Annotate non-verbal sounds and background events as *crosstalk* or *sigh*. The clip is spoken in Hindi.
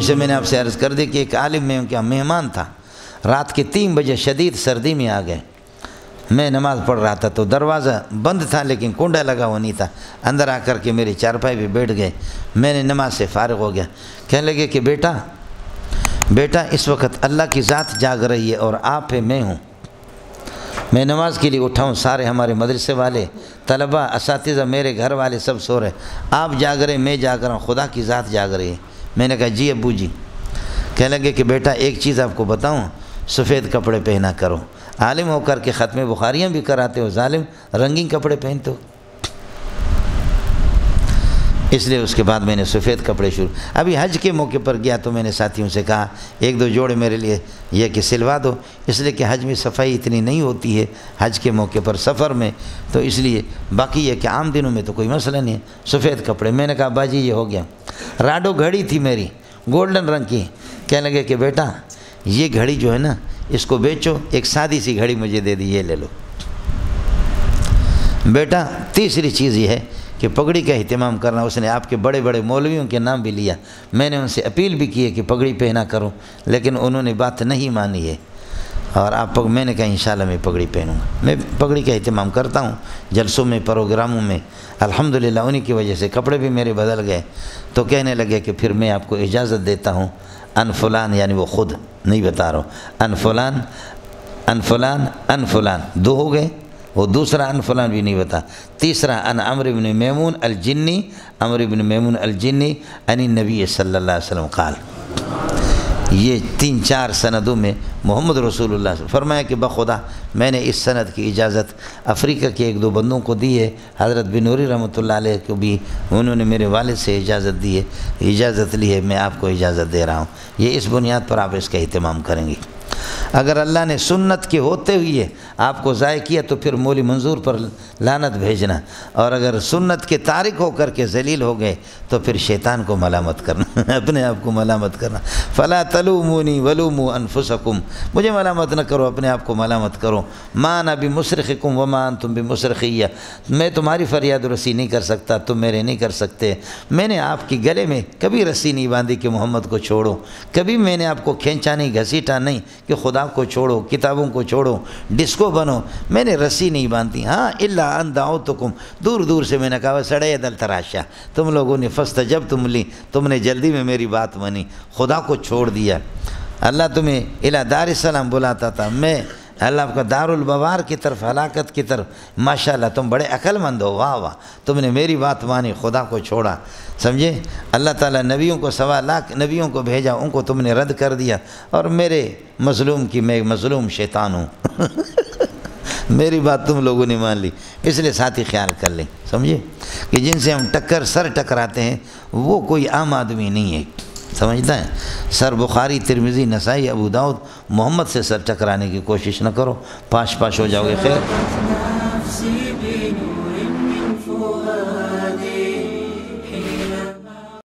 जैसे मैंने आपसे अर्ज़ कर दी कि एक आलिम में उनका मेहमान था। रात के तीन बजे शदीद सर्दी में आ गए। मैं नमाज़ पढ़ रहा था तो दरवाज़ा बंद था, लेकिन कुंडा लगा हुआ नहीं था। अंदर आकर के मेरी चारपाई भी बैठ गए। मैंने नमाज़ से फारग हो गया। कहने लगे कि बेटा बेटा, इस वक्त अल्लाह की ज़ात जाग रही है और आप है मैं हूँ। मैं नमाज़ के लिए उठाऊँ, सारे हमारे मदरसे वाले, तलबा इस मेरे घर वाले सब सो रहे। आप जाग रहे, मैं जाग रहा हूँ, खुदा की ज़ात जाग रही है। मैंने कहा, जी अबू जी। कह लगे कि, बेटा, एक चीज़ आपको बताऊँ, सफ़ेद कपड़े पहना करो। आलिम होकर के ख़त्म बुखारियाँ भी कराते हो ालिम रंगीन कपड़े पहनते हो। इसलिए उसके बाद मैंने सफ़ेद कपड़े शुरू अभी हज के मौके पर गया तो मैंने साथियों से कहा, एक दो जोड़े मेरे लिए यह कि सिलवा दो। इसलिए कि हज में सफ़ाई इतनी नहीं होती है, हज के मौके पर सफ़र में। तो इसलिए बाकी यह कि आम दिनों में तो कोई मसला नहीं है, सफ़ेद कपड़े। मैंने कहा, बाजी, ये हो गया। राडो घड़ी थी मेरी, गोल्डन रंग की। कहने लगे कि बेटा, ये घड़ी जो है ना, इसको बेचो, एक सादी सी घड़ी मुझे दे दी, ये ले लो। बेटा, तीसरी चीज़ ये है कि पगड़ी का अहतमाम करना, उसने आपके बड़े बड़े मौलवियों के नाम भी लिया। मैंने उनसे अपील भी की है कि पगड़ी पहना करो, लेकिन उन्होंने बात नहीं मानी है। और आप पग, मैंने कहा, इंशाल्लाह मैं पगड़ी पहनूँगा। मैं पगड़ी का अहतमाम करता हूँ, जलसों में, प्रोग्रामों में। अल्हम्दुलिल्लाह, उन्हीं की वजह से कपड़े भी मेरे बदल गए। तो कहने लगे कि फिर मैं आपको इजाज़त देता हूँ। अनफुलान यानी वो ख़ुद, नहीं बता रहा हूँ। अनफुलान अनफुलान अनफुलान दो हो गए। वो दूसरा अन फलान भी नहीं बता। तीसरा, अन अमर इबन मेमून अलजिन्नी अमर इबन मेमून अलजिन्नी अनी नबी सल्लल्लाहु अलैहि वसल्लम काल। ये तीन चार सनदों में मोहम्मद रसूलुल्लाह फरमाया कि बखुदा, मैंने इस सनद की इजाज़त अफ्रीका के एक दो बंदों को दी है, हज़रत बिनूरी रहमत को भी उन्होंने मेरे वालिद से इजाज़त दी है। इजाज़त ली है, मैं आपको इजाज़त दे रहा हूँ। ये इस बुनियाद पर आप इसका अहतमाम करेंगे। अगर अल्लाह ने सुन्नत के होते हुए आपको ज़ाय किया तो फिर मोली मंजूर पर लानत भेजना। और अगर सुन्नत के तारिक होकर के जलील हो गए तो फिर शैतान को मलामत करना, *laughs* अपने आप को मलामत करना। फ़ला तलूमूनी वलूमू अनफुसकुम, मुझे मलामत न करो, अपने आप को मलामत करो। मान अभी मुशरक़ुम व मान तुम भी मुशरक़िया मैं तुम्हारी फरियाद रसी नहीं कर सकता, तुम मेरे नहीं कर सकते। मैंने आपकी गले में कभी रस्सी नहीं बांधी कि मोहम्मद को छोड़ो। कभी मैंने आपको खींचा नहीं, घसीटा नहीं कि खुदा को छोड़ो, किताबों को छोड़ो, डिस्को बनो। मैंने रस्सी नहीं बांधती हाँ इल्ला अंदाओ तो कुम दूर दूर से मैंने कहा सड़े दल तराशा। तुम लोगों ने फस्त जब तुम ली, तुमने जल्दी में मेरी बात मानी। खुदा को छोड़ दिया। अल्लाह तुम्हें इला दार बुलाता था। मैं अल्लाह आपका दारुल बवार की तरफ़, हलाकत की तरफ़, माशाल्लाह, तुम बड़े अक्लमंद हो। वाह वाह, तुमने मेरी बात मानी, खुदा को छोड़ा। समझे? अल्लाह ताला नबियों को सवा लाख नबियों को भेजा, उनको तुमने रद्द कर दिया। और मेरे मजलूम की, मैं मजलूम शैतान हूँ। *laughs* मेरी बात तुम लोगों ने मान ली, इसलिए साथ ही ख्याल कर लें। समझे? कि जिनसे हम टक्कर, सर टकराते हैं, वो कोई आम आदमी नहीं है। समझता है? Sir Bukhari, Tirmidhi, Nasai, Abu Dawood, Muhammad से सर टकराने की कोशिश न करो। पाश पाश हो जाओगे, खैर।